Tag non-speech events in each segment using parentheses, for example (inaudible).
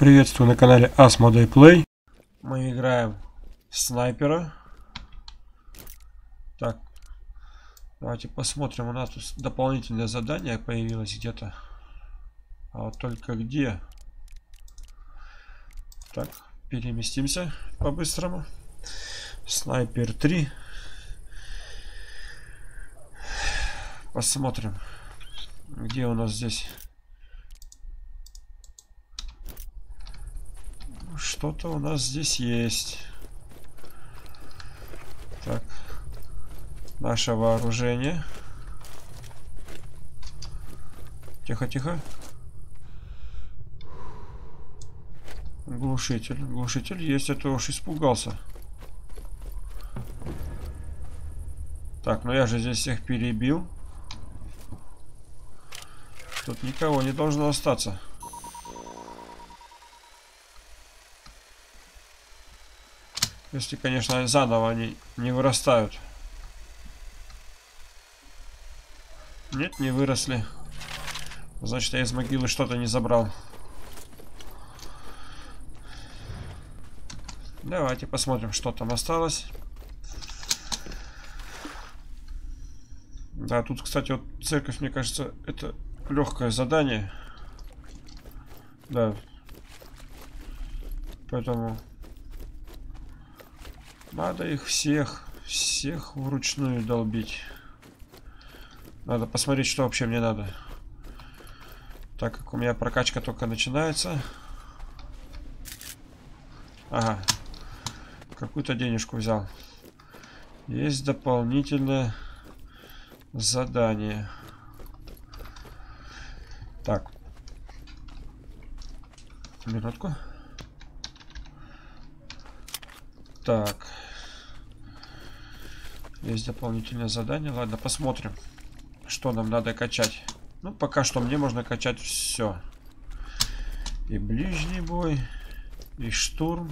Приветствую на канале Asmodee Play. Мы играем снайпера. Так, давайте посмотрим. У нас тут дополнительное задание появилось где-то. А вот только где? Так, переместимся по-быстрому. Снайпер 3. Посмотрим, где у нас здесь Что-то у нас здесь есть. Так. Наше вооружение. Тихо, тихо. Глушитель. Глушитель есть, это уж испугался. Так, ну я же здесь всех перебил. Тут никого не должно остаться. Если, конечно, заново они не вырастают. Нет, не выросли. Значит, я из могилы что-то не забрал. Давайте посмотрим, что там осталось. Да, тут, кстати, вот церковь, мне кажется, это легкое задание. Да. Поэтому надо их всех, всех вручную долбить. Надо посмотреть, что вообще мне надо. Так как у меня прокачка только начинается. Ага. Какую-то денежку взял. Есть дополнительное задание. Так. Минутку. Так. Есть дополнительное задание. Ладно, посмотрим, что нам надо качать. Ну, пока что мне можно качать все. И ближний бой, и штурм,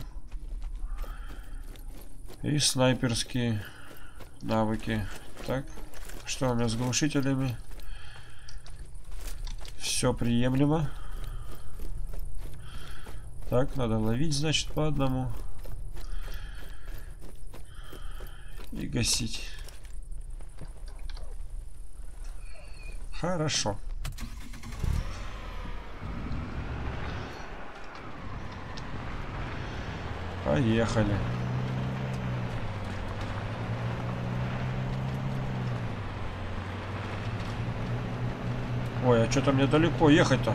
и снайперские навыки. Так, что у меня с глушителями? Все приемлемо. Так, надо ловить, значит, по одному. И гасить. Хорошо. Поехали. Ой, а что-то мне далеко ехать-то.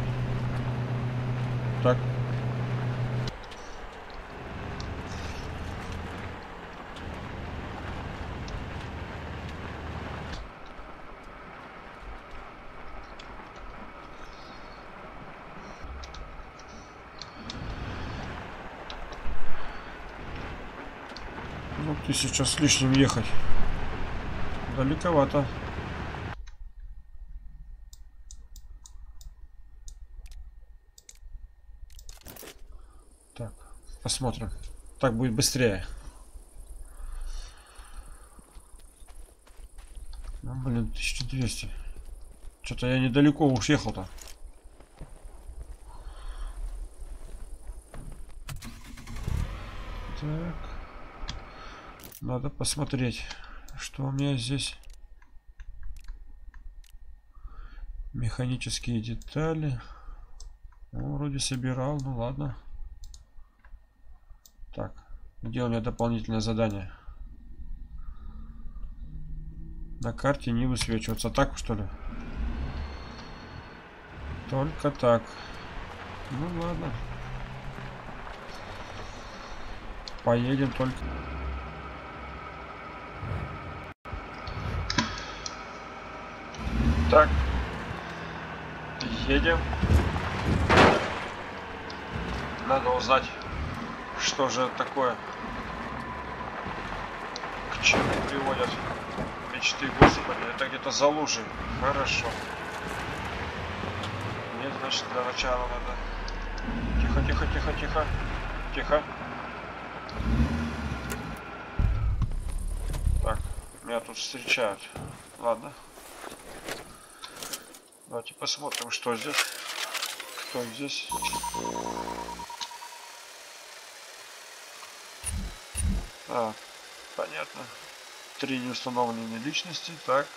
Так, тысяча с лишним ехать. Далековато. Так, посмотрим. Так будет быстрее. Ну, блин, 1200. Что-то я недалеко уж ехал-то. Так. Надо посмотреть, что у меня здесь. Механические детали. Ну, вроде собирал, ну ладно. Так, где у меня дополнительное задание? На карте не высвечиваться. Так, что ли? Только так. Ну ладно. Поедем только... Так. Едем. Надо узнать, что же такое. К чему приводят мечты Господи. Это где-то за лужей. Хорошо. Нет, значит, для начала надо. Тихо, тихо, тихо, тихо. Тихо. Так, меня тут встречают. Ладно. Давайте посмотрим, что здесь. Кто здесь. А, понятно. Три неустановленные личности. Так.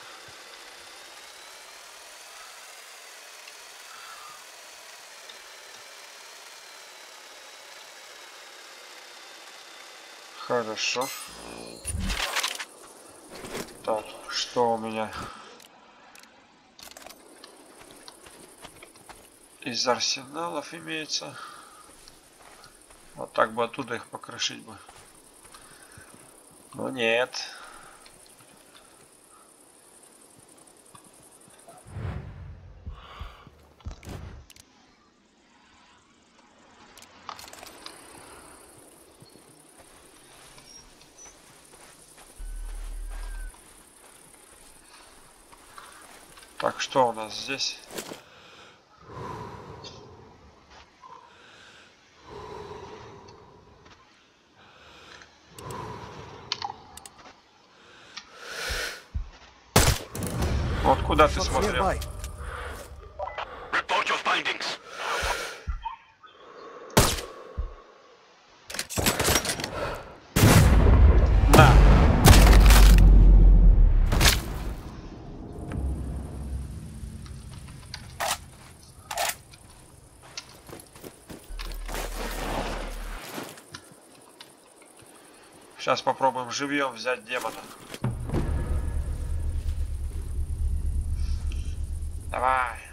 Хорошо. Так, что у меня? Из арсеналов имеется. Вот так бы оттуда их покрошить бы. Но нет. Так, что у нас здесь? Вот куда ты смотрел? На. Сейчас попробуем живьем взять демона. Давай.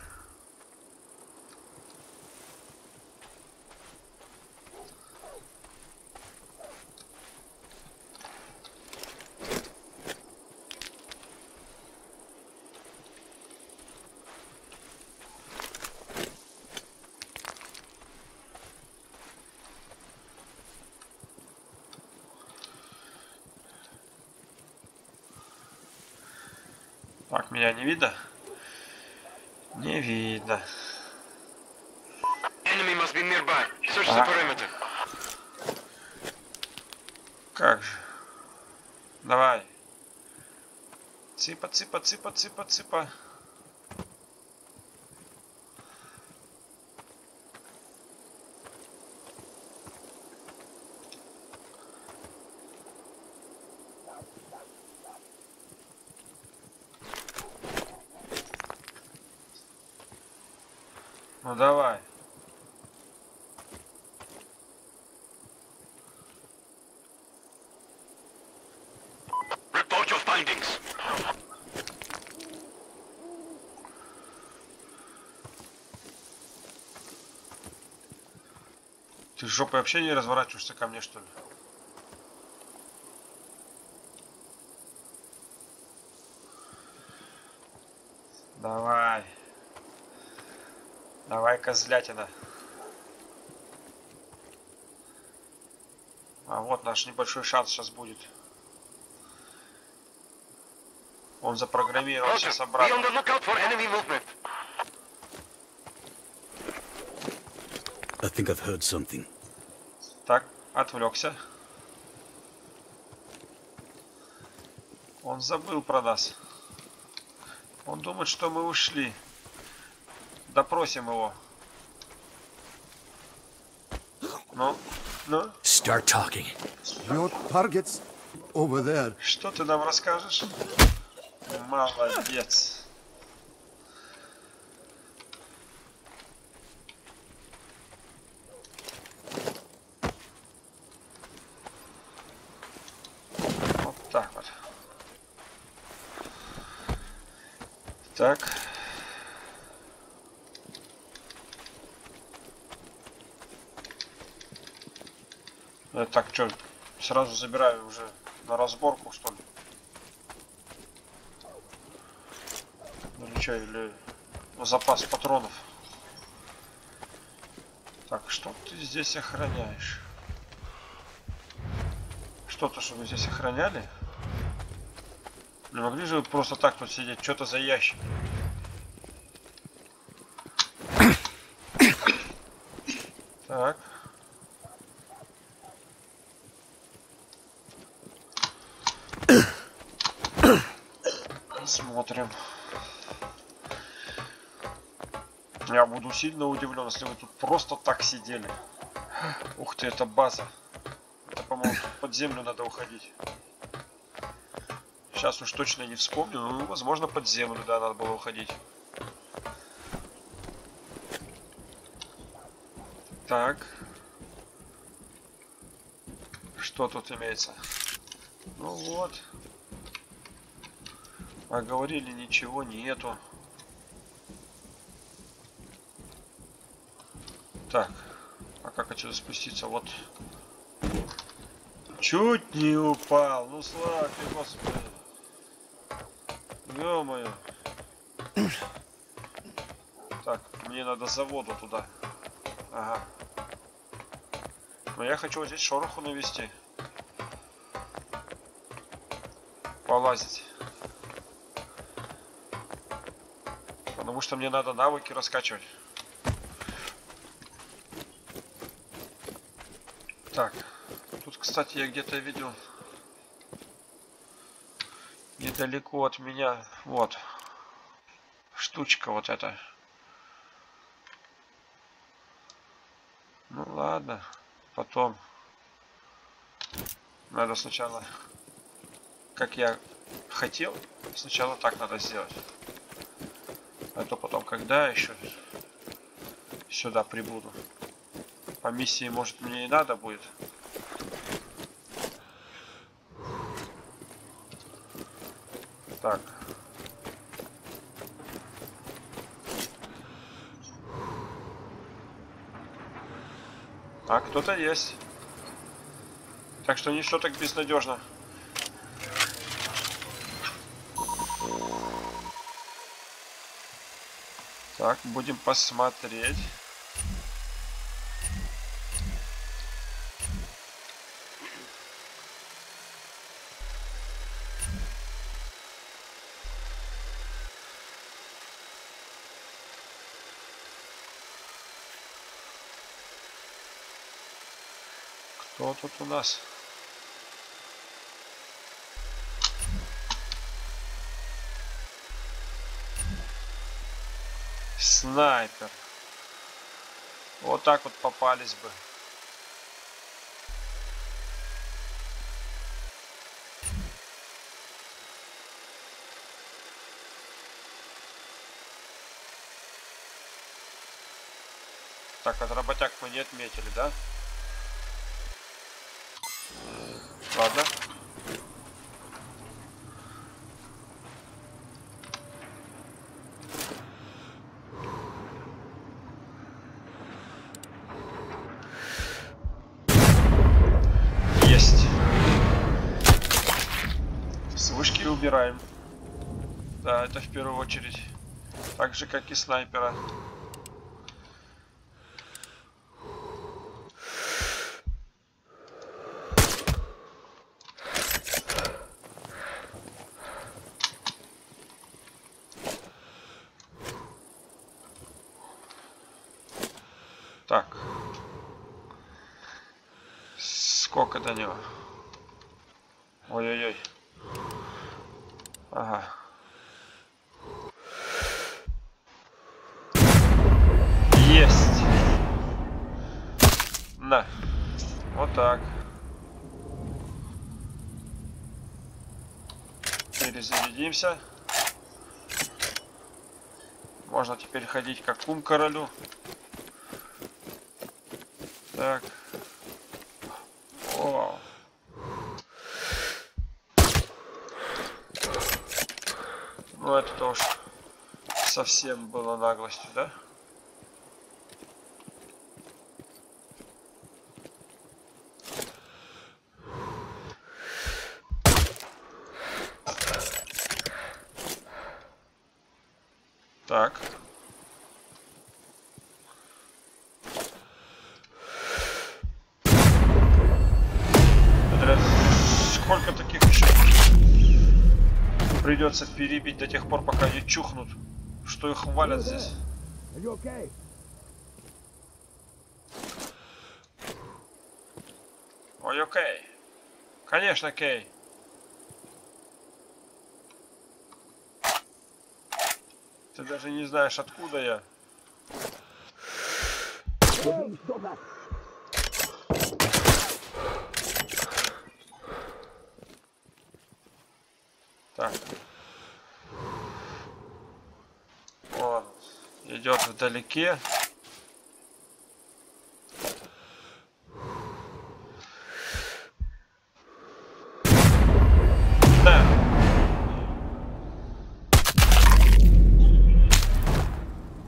Так, меня не видно? Не видно. Perimeter. Как же? Давай. Цыпа, цыпа, цыпа, цыпа, цыпа. Ну давай. Report your findings. Ты жопой вообще не разворачиваешься ко мне, что ли? Давай. Давай, козлятина. А вот наш небольшой шанс сейчас будет. Он запрограммирован Roger. сейчас обратно. I think I've heard something. Отвлекся. Он забыл про нас. Он думает, что мы ушли. Допросим его. Ну, ну, Start talking. Your target's over there. что ты нам расскажешь? Молодец. Вот так вот. Так. Я так что, сразу забираю уже на разборку, что ли? Ну или что, или запас патронов. Так, что ты здесь охраняешь? Что-то, что вы здесь охраняли? Не могли же вы просто так тут сидеть? Что-то за ящик. Так. Смотрим. Я буду сильно удивлен, если вы тут просто так сидели. Ух ты, это база. Это, по-моему, под землю надо уходить. Сейчас уж точно не вспомню, ну, возможно, под землю, да, надо было уходить. Так. Что тут имеется? Ну вот. А говорили, ничего нету. Так. А как отсюда спуститься? Вот. Чуть не упал. Ну слава тебе, господи. Ё-моё. Так, мне надо за воду туда. Ага. Но я хочу вот здесь шороху навести. Полазить. Потому что мне надо навыки раскачивать. Так. Тут, кстати, я где-то видел недалеко от меня. Вот. Штучка вот эта. Ну ладно. Потом. Надо сначала, как я хотел, сначала так надо сделать. А то потом, когда еще сюда прибуду. По миссии, может, мне и надо будет. Так. А, кто-то есть. Так что все так безнадежно. Так, будем посмотреть. Кто тут у нас? Снайпер. Вот так вот попались бы. Так, от работяг мы не отметили, да? Ладно. Есть. С вышки убираем. Да, это в первую очередь. Так же, как и снайпера. Так. Сколько до него? Ой-ой-ой. Ага. Есть. На. Вот так. Перезарядимся. Можно теперь ходить как кум королю. Так. О. Ну это уж совсем было наглостью, да? Придется перебить до тех пор, пока не чухнут, что их валят здесь. Ой, окей. Конечно, Кей. Ты даже не знаешь, откуда я. Так. Он идет вдалеке. Да.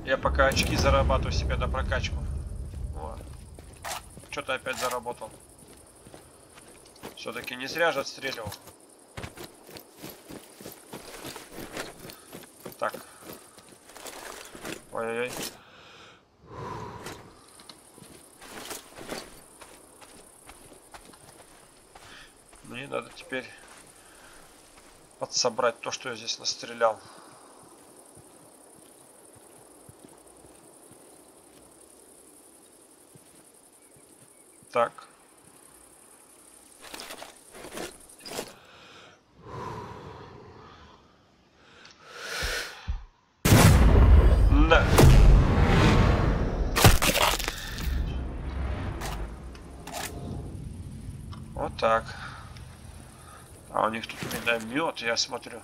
Я пока очки зарабатываю себе на прокачку. Вот. Что-то опять заработал. Все-таки не зря же отстреливал. Так. Ой-ой-ой. Мне надо теперь подсобрать то, что я здесь настрелял. Так. Тут миномет, я смотрю.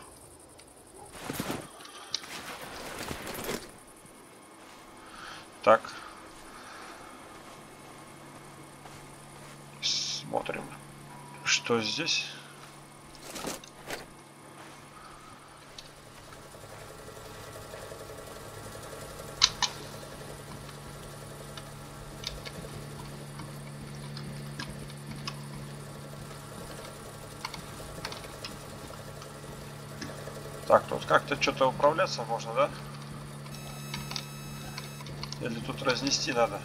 Так. Смотрим, что здесь. Так, тут как-то что-то управляться можно, да? Или тут разнести надо?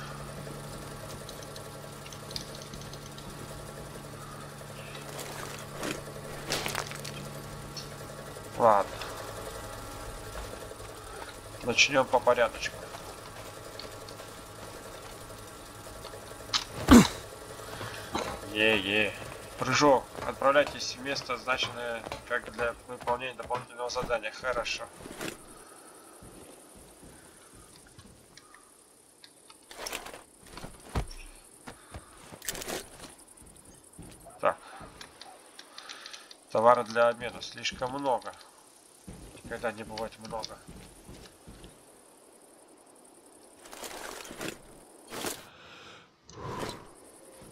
Ладно. Начнем по порядочку. (coughs) Е-е. Прыжок. Отправляйтесь в место, означенное как для выполнения дополнительного задания. Хорошо. Так. Товара для обмена слишком много. Никогда не бывает много.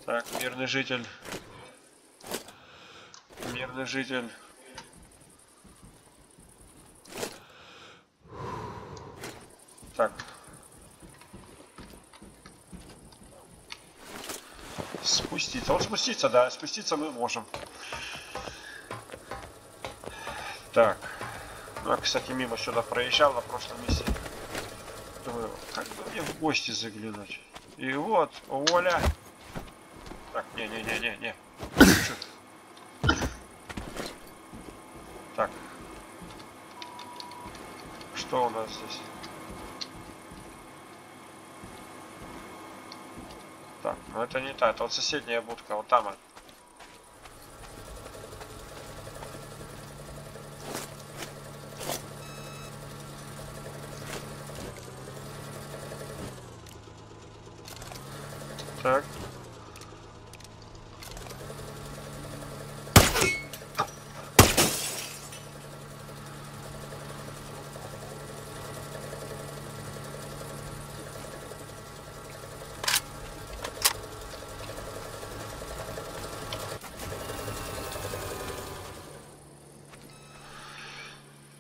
Так, мирный житель. Мирный житель. Так. Спуститься. Вот спуститься, да, спуститься мы можем. Так. Ну, я, кстати, мимо сюда проезжал на прошлом месте. Думаю, как бы мне в гости заглянуть. И вот, Оля. Так, не-не-не-не-не. Так. Что у нас здесь? Так, ну это не та, это вот соседняя будка, вот там. она. Так.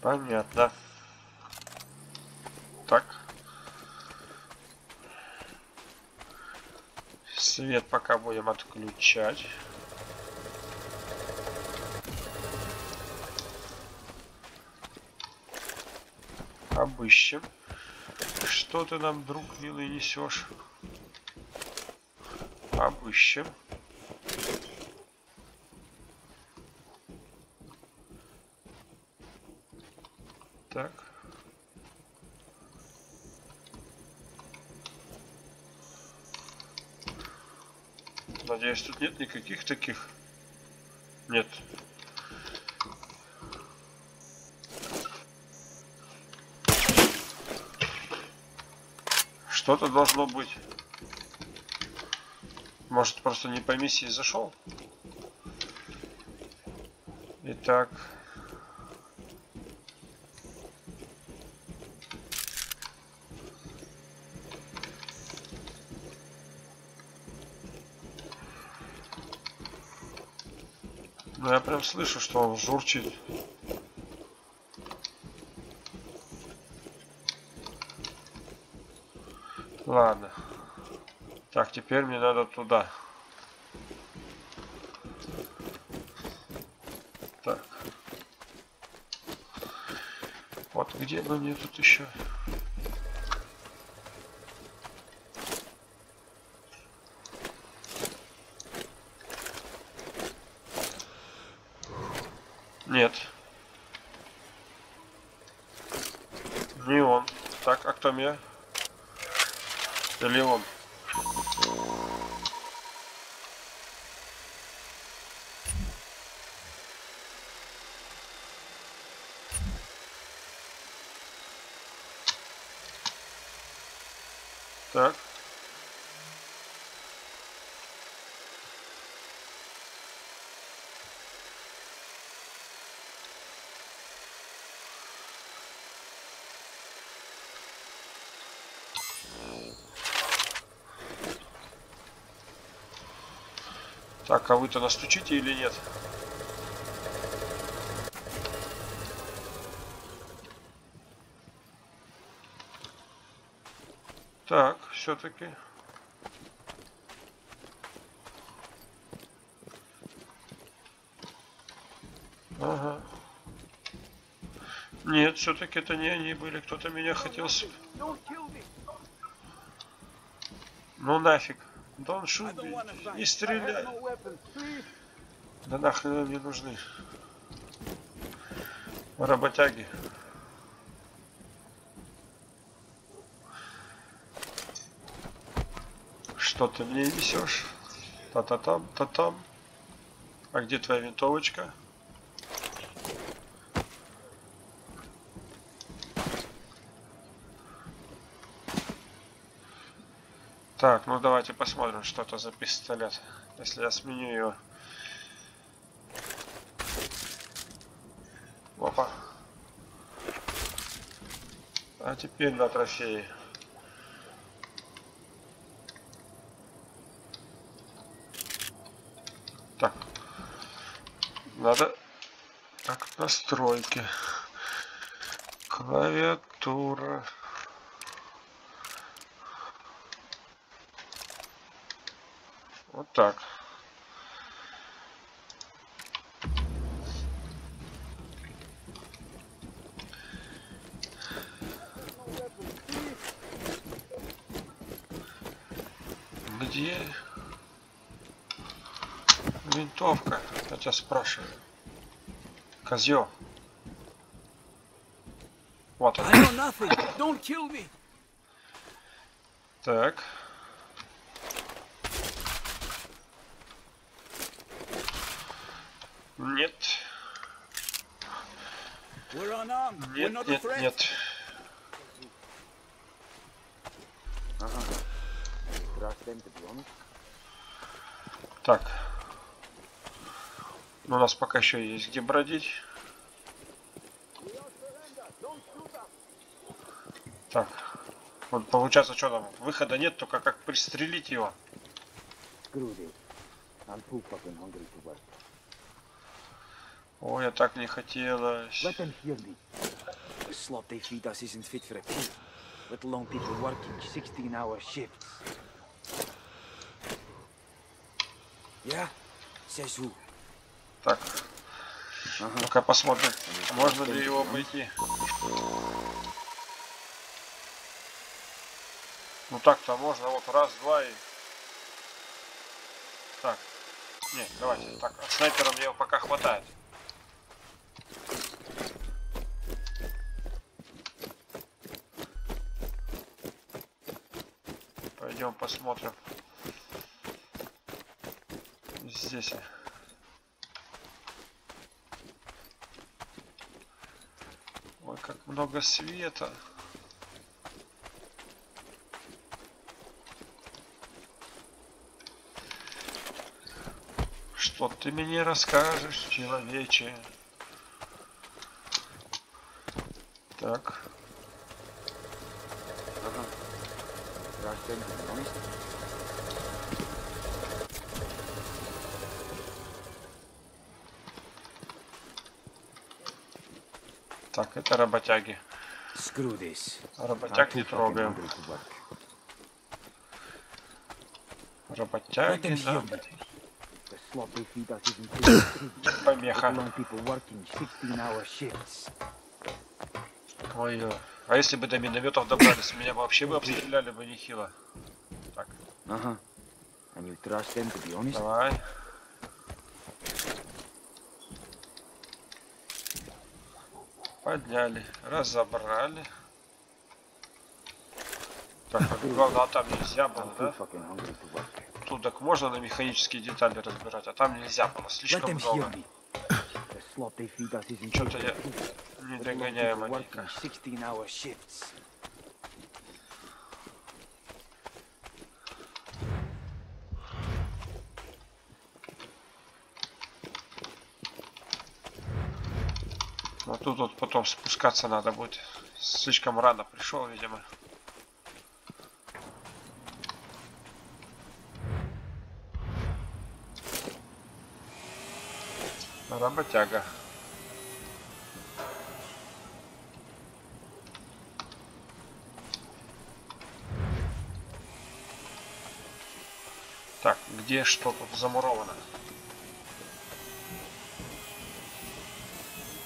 Понятно. Так. Свет пока будем отключать. Обыщем. Что ты нам, друг милый, несешь? Обыщем. Так. Надеюсь, тут нет никаких таких. Нет. Что-то должно быть. Может, просто не по миссии зашел? Итак. Прям слышу, что он журчит. Ладно. Так, теперь мне надо туда. Так. Вот где бы мне тут еще? Нет. Не он. Так, а кто меня? Или он? Так. Так, а вы-то настучите или нет? Так, все-таки. Ага. Нет, все-таки это не они были. Кто-то меня хотел... Ну нафиг. Дон Шут, не стреляй. Да нахрен они нужны. Работяги. Что ты мне несешь? Та-та-там, та-там. А где твоя винтовочка? Так, ну давайте посмотрим, что это за пистолет. Если я сменю его. Опа. А теперь на трофеи. Так. Надо... Так, настройки. Клавиатура. Вот так. Где винтовка? Я тебя спрашиваю. Козел. Вот он. Так. Нет, We're нет, нет, нет. Так. Ну, у нас пока еще есть где бродить. Так. Вот получается, что там? Выхода нет, только как пристрелить его. Ой, я так не хотелось. Let them hear me. The slop they feed us isn't fit for a pig, let alone people working 16-hour shifts. Yeah? Says who? Так. Ну-ка посмотрим, можно ли его обойти. Ну так-то можно, вот раз, два и... Так. Не, давайте. Так, от снайпера мне его пока хватает. Посмотрим. Здесь. Ой, как много света. Что ты мне расскажешь, человече? Так, Rush them, honest? Так, это работяги. Работяг не трогаем. Работяги, да. Помеха. alone people working 16-hour shifts. Ой, а если бы до минометов добрались, меня бы вообще бы обстреляли бы нехило. Так, Uh-huh. Honest? давай. Подняли, разобрали. Так, а главное, а там нельзя было, да? Тут так можно на механические детали разбирать, а там нельзя было, слишком много. Что-то я не догоняю маленько. working 16-hour shifts. Но тут вот потом спускаться надо будет. Слишком рано пришел, видимо. Работяга. Так, где что тут замуровано?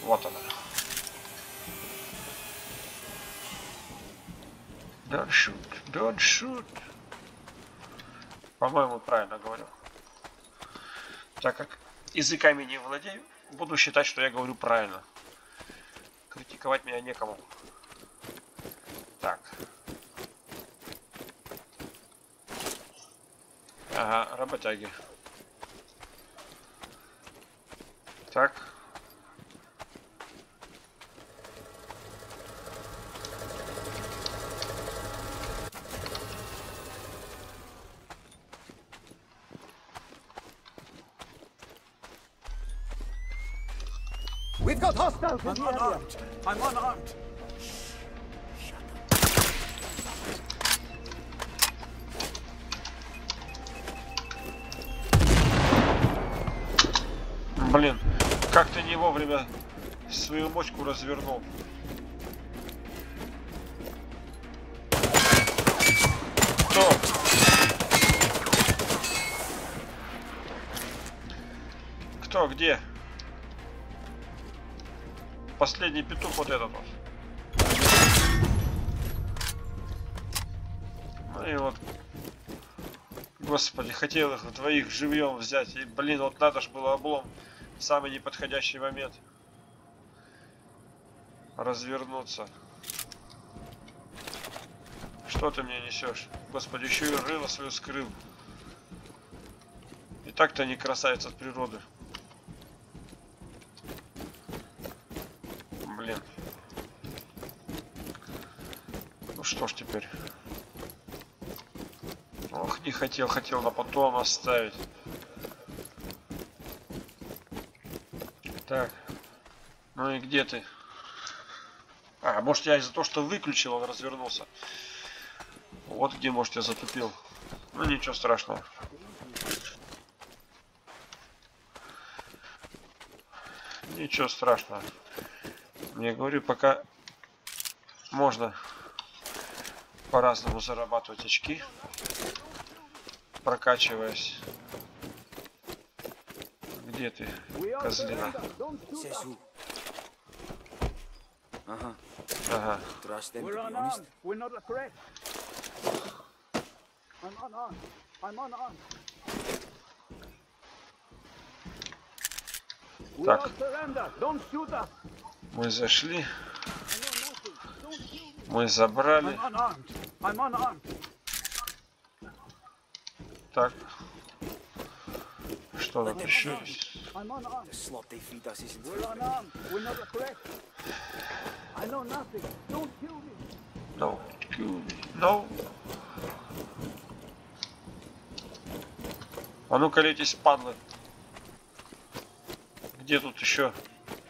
Вот она. Don't shoot, don't shoot. По-моему, правильно говорю. Так как языками не владею, буду считать, что я говорю правильно. Критиковать меня некому. Так. Ага, работяги. Так. We've got hostiles in I'm the area. unarmed. I'm unarmed. Блин, как ты не вовремя свою мочку развернул. Кто? Кто, где? Последний петух вот этот вот. Ну и вот. Господи, хотел их двоих живьем взять. И, блин, вот надо ж было облом в самый неподходящий момент развернуться. Что ты мне несешь? Господи, еще и рыло свое скрыл. И так-то не красавец от природы. Блин. Ну что ж теперь. Ох, не хотел, хотел на потом оставить. Так. Ну и где ты? А, может я из-за того, что выключил, он развернулся. Вот где, может, я затупил. Ну ничего страшного. Ничего страшного. Я говорю, пока можно по-разному зарабатывать очки, прокачиваясь. Где ты, козлина? Uh-huh. Ага. We Так. Мы зашли, мы забрали. I'm unarmed. Так. Что тут еще есть? I'm unarmed. The slop they feed us isn't We're fit for unarmed. We're not a threat. I know nothing. Don't kill me. No, kill me. No. А ну-ка летись, падлы. Где тут еще?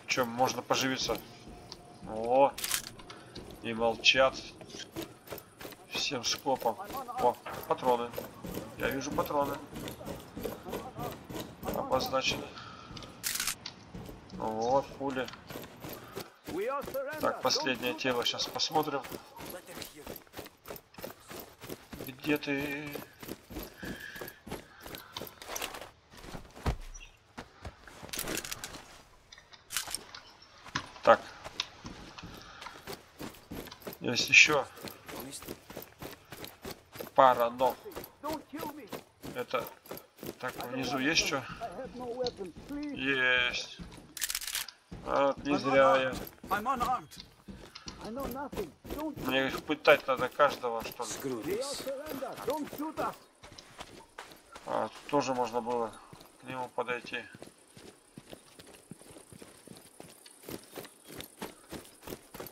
Чем можно поживиться? О, и молчат. Всем скопом. О, патроны. Я вижу патроны. Обозначены. Вот, пули. Так, последнее тело сейчас посмотрим. Где ты? Так. Есть еще? Пара, me. это... Так, внизу есть что? Есть. А, не зря я. Мне их пытать надо каждого, что ли. А, тоже можно было к нему подойти.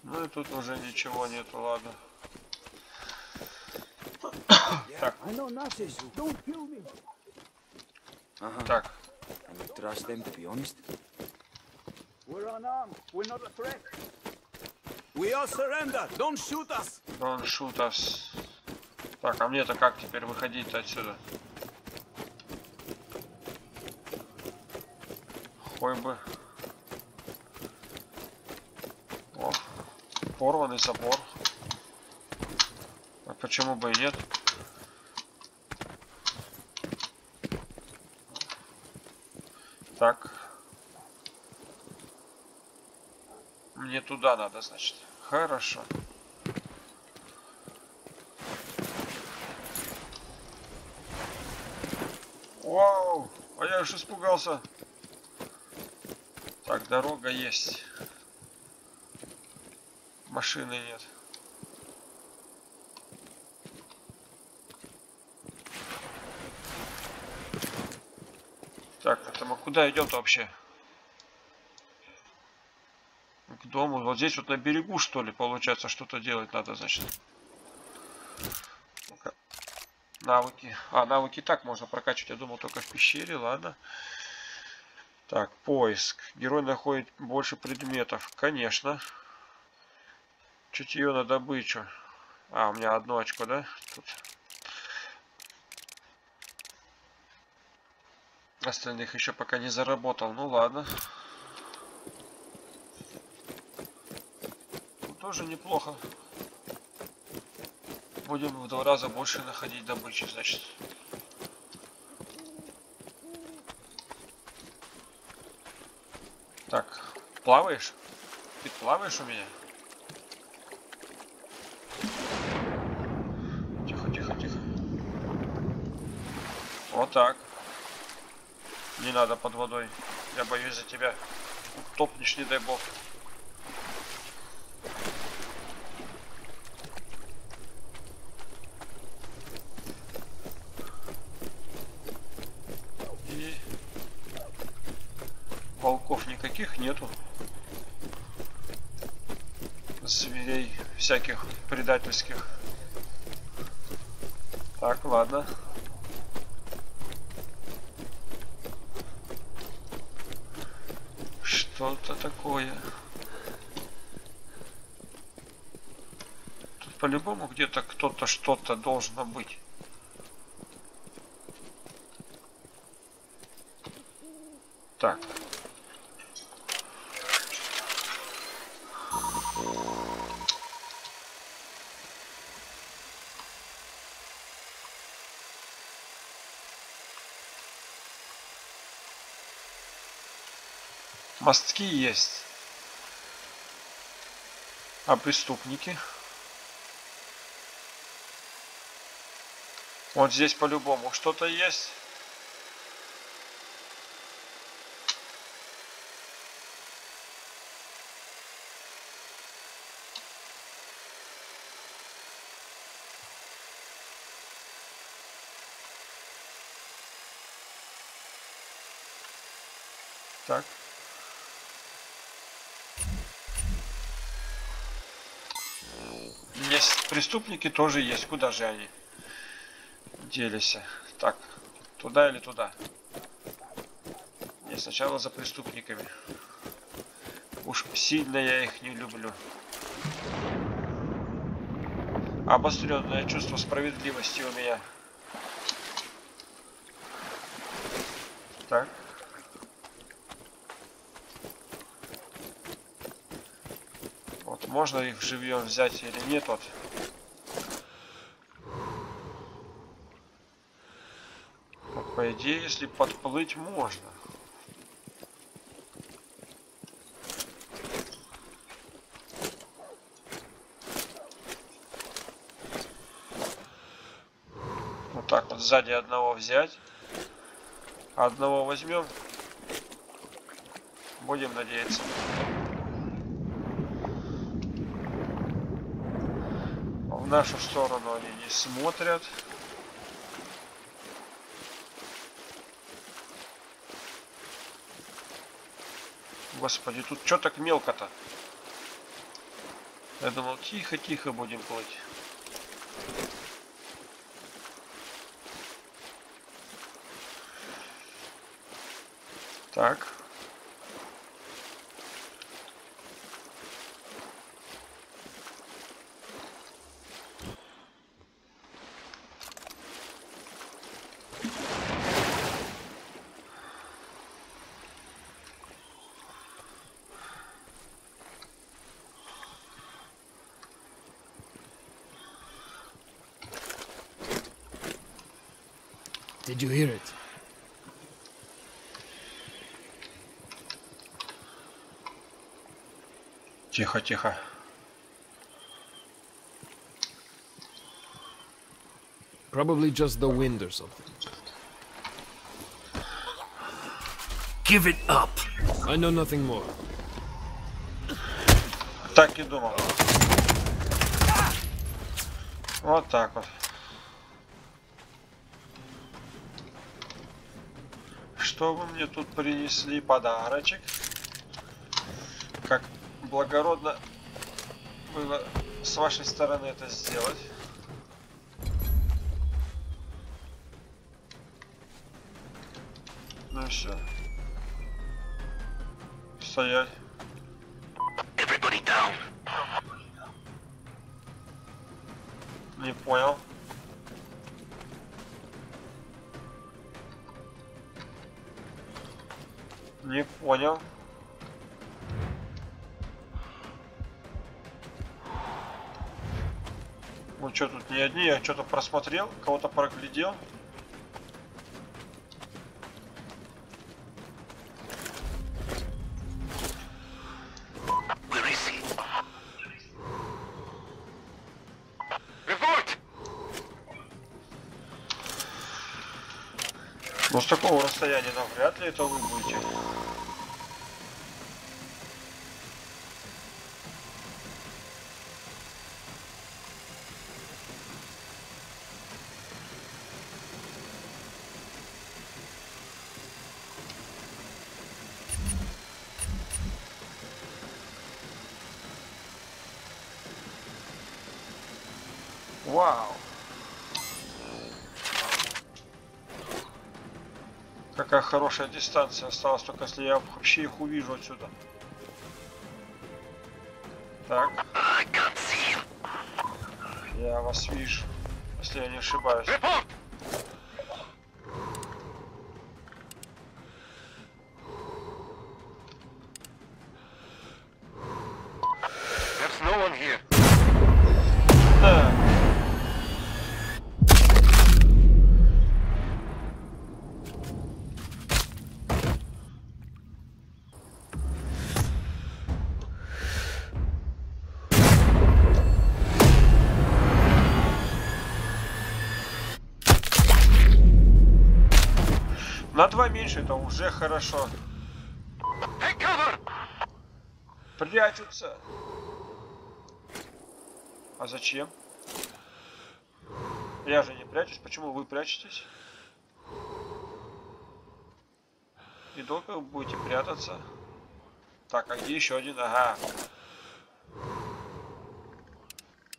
Ну и тут уже ничего нету, ладно. I know nothing. Don't kill me. Uh-huh. Так, And you trust them, to be honest? We're unarmed. We're not a threat. We all surrender. Don't shoot us. Don't shoot us. Так, а мне-то как теперь выходить отсюда? Хой бы. О, порванный забор. А почему бы и нет? Так. Мне туда надо, значит. Хорошо. Вау! А я уж испугался. Так, дорога есть. Машины нет. Так, это мы куда идем-то вообще? К дому. Вот здесь вот на берегу, что ли, получается, что-то делать надо, значит. Навыки. А, навыки так можно прокачивать. Я думал только в пещере, ладно. Так, поиск. Герой находит больше предметов. Конечно. Чутье на добычу. А, у меня одно очко, да? Тут. Остальных еще пока не заработал. Ну ладно. Тоже неплохо. Будем в два раза больше находить добычи, значит. Так, плаваешь? Ты плаваешь у меня? Тихо, тихо, тихо. Вот так. Не надо под водой. Я боюсь за тебя. Топнешь, не дай бог. И волков никаких нету. Зверей всяких предательских. Так, ладно. Что-то такое. Тут по-любому где-то кто-то что-то должно быть. Так. Мостки есть. А преступники? Вот здесь по-любому что-то есть. Так. Есть преступники тоже есть. Куда же они делись? Так, туда или туда? Не, сначала за преступниками. Уж сильно я их не люблю. Обостренное чувство справедливости у меня. Так. Можно их живьем взять или нет? Вот. По идее, если подплыть, можно. Вот так вот сзади одного взять. Одного возьмем. Будем надеяться. В нашу сторону они не смотрят. Господи, тут что так мелко-то? Я думал, тихо-тихо будем плыть. Так. Did you hear it? Тихо, тихо. Probably just the wind or something. Give it up! I know nothing more. Так и думал. Вот так вот. Что вы мне тут принесли? Подарочек. Как благородно было с вашей стороны это сделать. Ну и все. Стоять. Не понял. Что тут не одни, я что-то просмотрел, кого-то проглядел. Но с такого расстояния навряд ли это вы будете. Вау! Какая хорошая дистанция осталась, только если я вообще их увижу отсюда. Так, я вас вижу, если я не ошибаюсь. Report! Меньше это уже хорошо. Прячутся. А зачем? Я же не прячусь. Почему вы прячетесь? И долго вы будете прятаться? Так, а где еще один? Ага.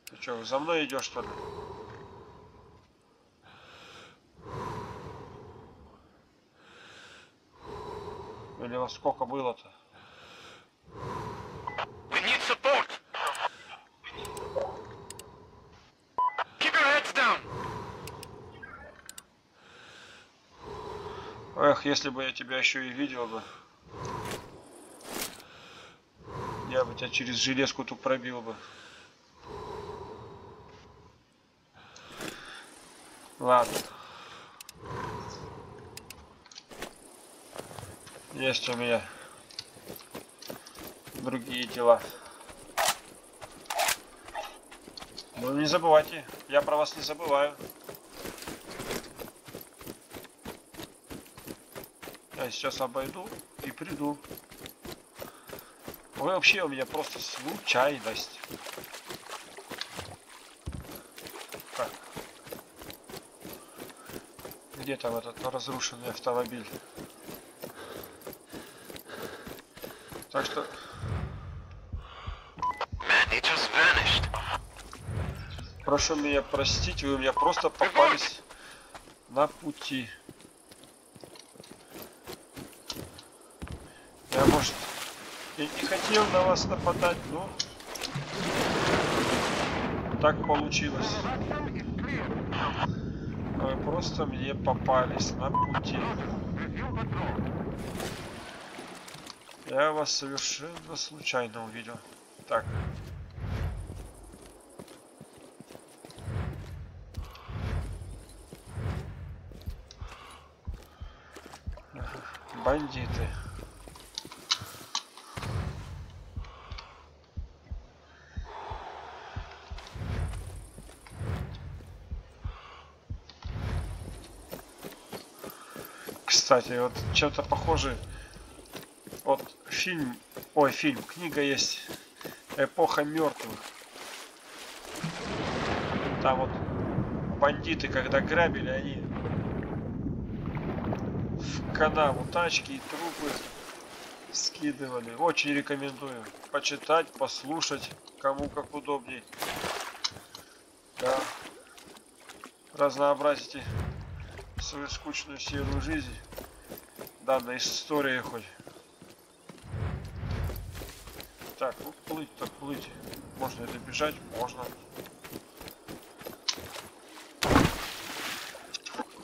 Ты что, за мной идешь что ли? Или вас сколько было-то? We need support! Keep your heads down! Эх, если бы я тебя еще и видел бы. Я бы тебя через железку ту пробил бы. Ладно. Есть у меня другие дела. Ну не забывайте, я про вас не забываю. Я сейчас обойду и приду. Вы вообще у меня просто случайность. Так. Где там этот разрушенный автомобиль? Так что прошу меня простить, вы у меня просто попались на пути. Я, может, и не хотел на вас нападать, но так получилось. Вы просто мне попались на пути. Я вас совершенно случайно увидел. Так. Бандиты. Кстати, вот чем-то похожий вот фильм, ой, фильм, книга есть «Эпоха мертвых». Там вот бандиты, когда грабили, они в канаву тачки и трупы скидывали. Очень рекомендую почитать, послушать, кому как удобней. Да. Разнообразите свою скучную серую жизнь данной истории хоть. Так, ну плыть-то плыть. Можно это бежать? Можно.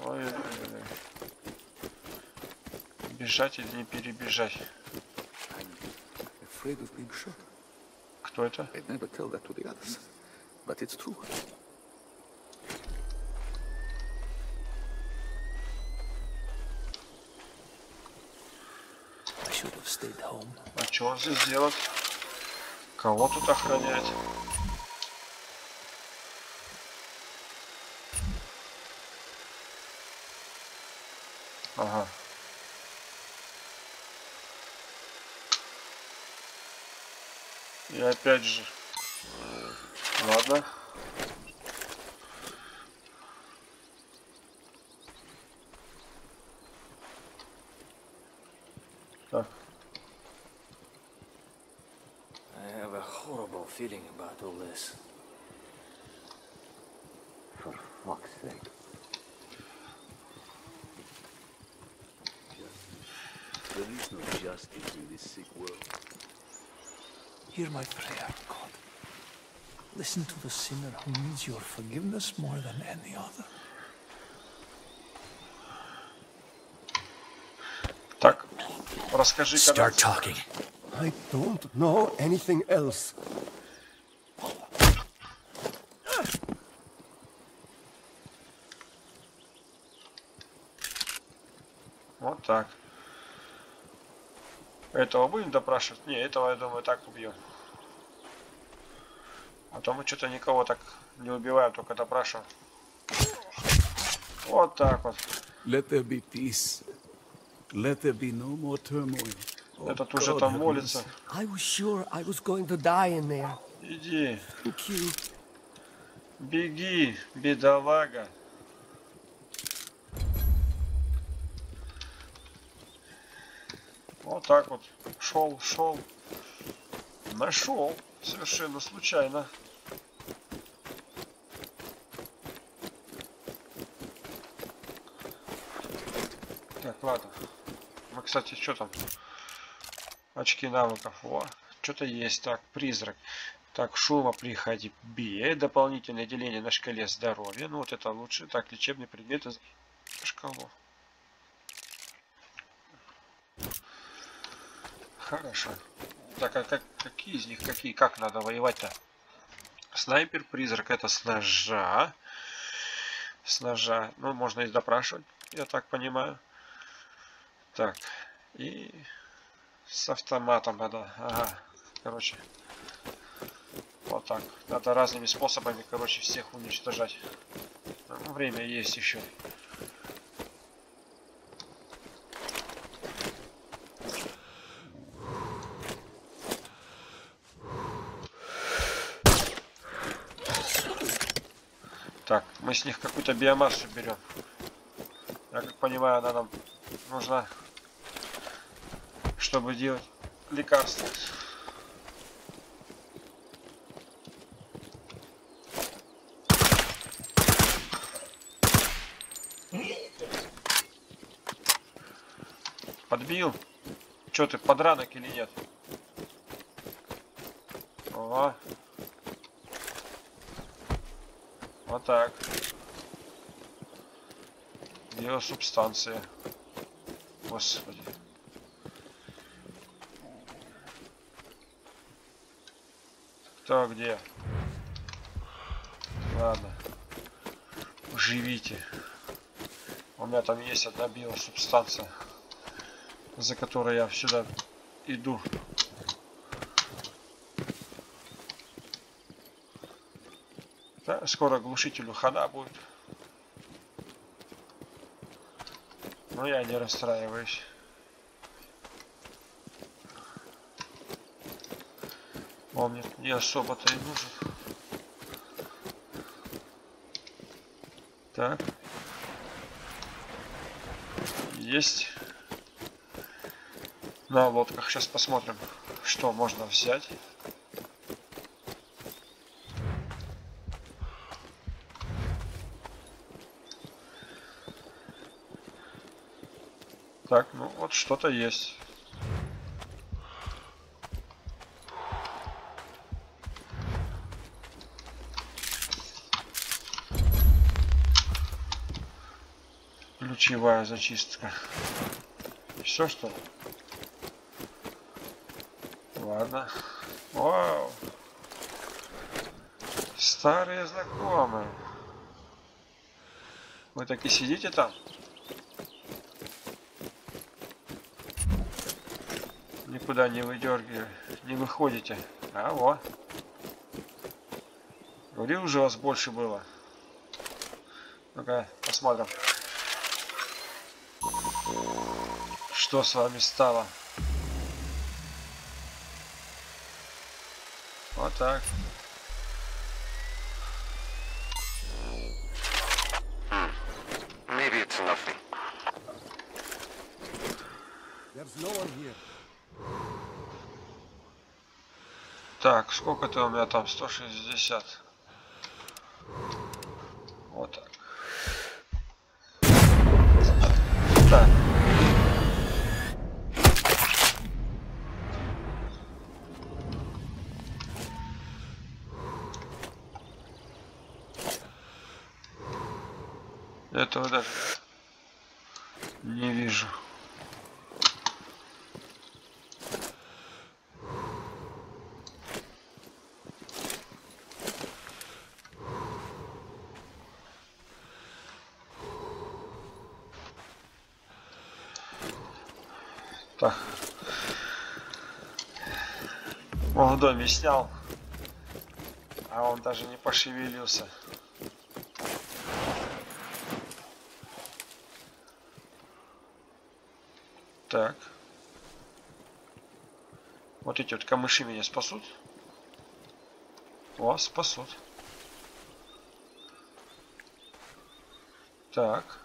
Ой, ой, ой. Бежать или не перебежать? Кто это? А что он здесь делает? Кого тут охраняет? Ага. И опять же. Ладно. feeling about all this. For fuck's sake. There is no justice in this sick world. Hear my prayer, God. Listen to the sinner who needs your forgiveness more than any other. Так. Расскажи, когда... Start talking. I don't know anything else. Этого будем допрашивать? Не, этого, я думаю, так убьем. А то мы что-то никого так не убиваем, только допрашиваем. Вот так вот. Let there be peace. Let there be no more turmoil. Oh, Этот уже там молится. I was sure I was going to die in there. Иди, беги, бедолага. Так вот. Шел, шел. Нашел. Совершенно случайно. Так, ладно. Мы, кстати, что там? Очки навыков. О, что-то есть. Так, призрак. Так, шума приходи. Бей. Дополнительное деление на шкале здоровья. Ну, вот это лучше. Так, лечебные предметы. Шкалу. Хорошо. Так, а как, какие из них какие? Как надо воевать-то? Снайпер, призрак, это с ножа. С ножа. Ну, можно и допрашивать, я так понимаю. Так, и с автоматом надо. Ага, короче. Вот так. Надо разными способами, короче, всех уничтожать. Ну, время есть еще. Так, мы с них какую-то биомассу берем. Я как понимаю, она нам нужна, чтобы делать лекарства. Подбил. Че ты, подранок или нет? О. Вот так. Биосубстанция. Господи. Кто где? Ладно. Живите. У меня там есть одна биосубстанция, за которой я сюда иду. Да, скоро глушителю хана будет. Но я не расстраиваюсь. Он мне не особо-то и нужен. Так. Есть. На лодках. Сейчас посмотрим, что можно взять. Так, ну вот что-то есть. Ключевая зачистка. Все что? Ладно. Вау. Старые знакомые. Вы так и сидите там? Никуда не выдергиваете, не выходите. А, вот. Говорил уже, вас больше было. Ну-ка, посмотрим. Что с вами стало? Вот так. Maybe it's nothing. There's no one here. Так, сколько-то у меня там? 160. Вот так. Так. Этого даже не вижу. Так. Он в доме снял, а он даже не пошевелился. Так. Вот эти вот камыши меня спасут. О, спасут. Так.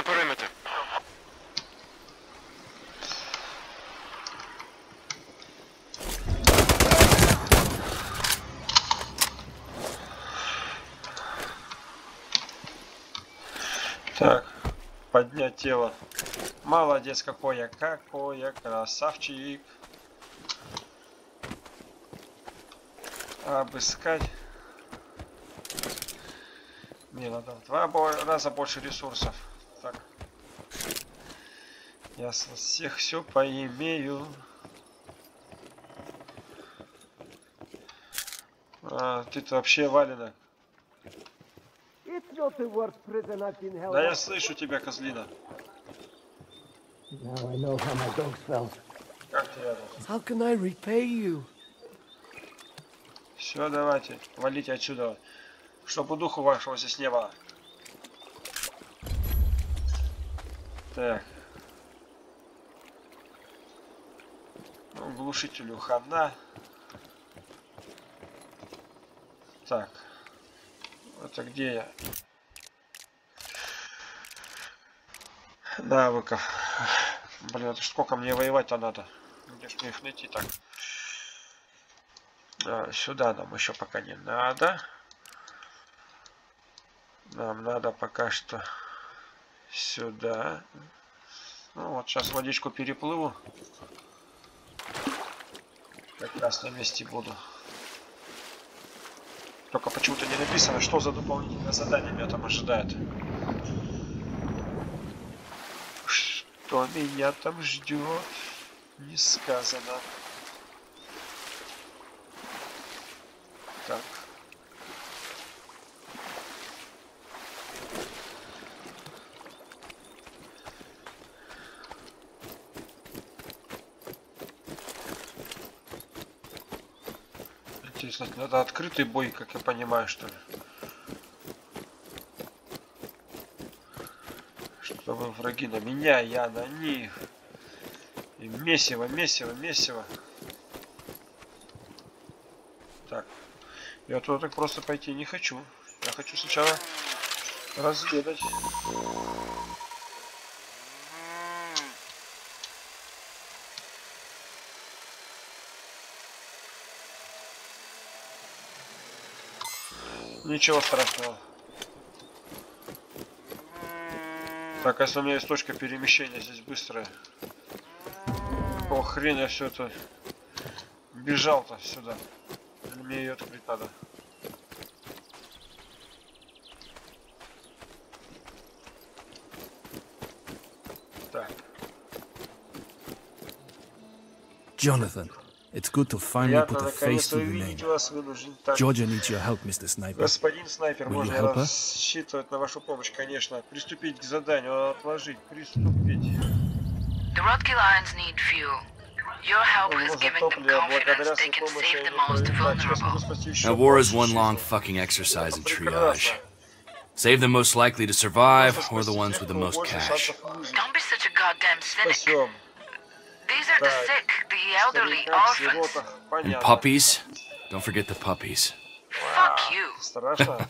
The perimeter. Так, поднять тело. Молодец, какой я, какой я красавчик. Обыскать. Мне надо в два раза больше ресурсов. Я со всех все поимею. А, ты-то вообще валена. Held Да я слышу тебя, козлина. Как ты рядом? How can I repay you? Все, давайте, валите отсюда. Чтобы духу вашего здесь не было. Так. Глушителю хана. Так. Это где я? Навыков. Блин, это сколько мне воевать-то надо? Где ж мне их найти так? А, сюда нам еще пока не надо. Нам надо пока что сюда. Ну вот, сейчас водичку переплыву. Как раз на месте буду. Только почему-то не написано, что за дополнительное задание меня там ожидает. Что меня там ждет, не сказано. Так. Интересно, надо открытый бой, как я понимаю, что ли? Чтобы враги на меня, я на них. И месиво, месиво, месиво. Так. Я туда так просто пойти не хочу. Я хочу сначала разведать. Ничего страшного. Так, если у меня есть точка перемещения здесь быстрая. О, хрен все это бежал-то сюда. Или мне ее открыть надо? Так. Jonathan, it's good to finally Приятно put a face наконец-то to your увидеть name. вас, вынужден так. Georgia needs your help, Mr. Sniper. Господин снайпер, Will you можно help us? рассчитывать на вашу помощь, конечно. Приступить к заданию, отложить, приступить. The Rodkey Lions need fuel. Your help has Можно given them топливо, confidence благодаря they своей can помощи save the они most пролетают. Сейчас могу vulnerable. спасти еще Now, war is больше one long жизней. fucking exercise in triage. Прекрасно. Save the most likely to survive, Можно or the спасти ones тех, with the у кого most больше cash. шансов выжить. Don't be such a goddamn cynic. These are the sick, the elderly, orphans. And puppies? Don't forget the puppies. Fuck you. (laughs)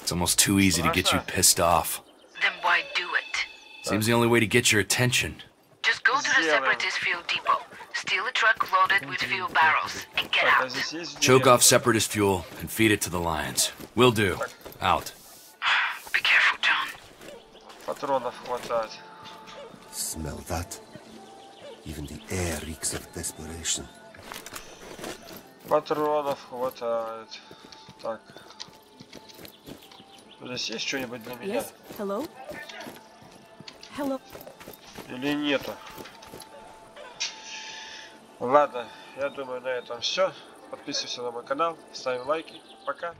it's almost too easy to get you pissed off. Then why do it? Seems the only way to get your attention. Just go to the Separatist fuel depot, steal a truck loaded with fuel barrels, and get out. Choke off Separatist fuel and feed it to the lions. Will do. Out. (sighs) Be careful, John. Smell that? Even the air reeks of desperation. Патронов хватает. Так. Здесь есть что-нибудь для меня? Yes? Hello? Hello? Или нету? Ладно, я думаю на этом все. Подписывайся на мой канал, ставим лайки. Пока.